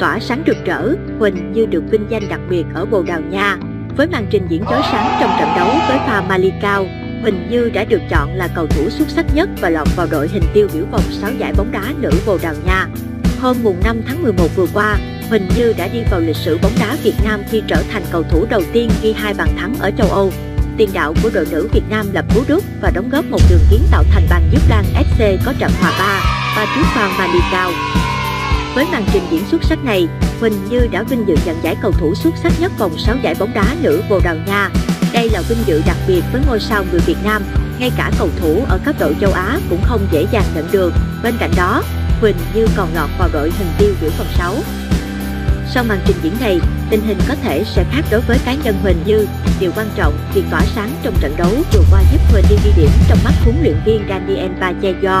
Tỏa sáng rực rỡ, Huỳnh Như được vinh danh đặc biệt ở Bồ Đào Nha. Với màn trình diễn chói sáng trong trận đấu với pha Malikao, Huỳnh Như đã được chọn là cầu thủ xuất sắc nhất và lọt vào đội hình tiêu biểu vòng 6 giải bóng đá nữ Bồ Đào Nha. Hôm mùng 5 tháng 11 vừa qua, Huỳnh Như đã đi vào lịch sử bóng đá Việt Nam khi trở thành cầu thủ đầu tiên ghi hai bàn thắng ở châu Âu. Tiền đạo của đội nữ Việt Nam lập cú đúc và đóng góp một đường kiến tạo thành bàn giúp Lan SC có trận hòa 3, ba trước pha Malikao. Với màn trình diễn xuất sắc này, Huỳnh Như đã vinh dự nhận giải cầu thủ xuất sắc nhất vòng 6 giải bóng đá nữ Bồ Đào Nha. Đây là vinh dự đặc biệt với ngôi sao người Việt Nam, ngay cả cầu thủ ở cấp độ châu Á cũng không dễ dàng nhận được. Bên cạnh đó, Huỳnh Như còn lọt vào đội hình tiêu biểu vòng 6. Sau màn trình diễn này, tình hình có thể sẽ khác đối với cá nhân Huỳnh Như. Điều quan trọng, việc tỏa sáng trong trận đấu vừa qua giúp Huỳnh đi ghi điểm trong mắt huấn luyện viên Daniel Pacheco.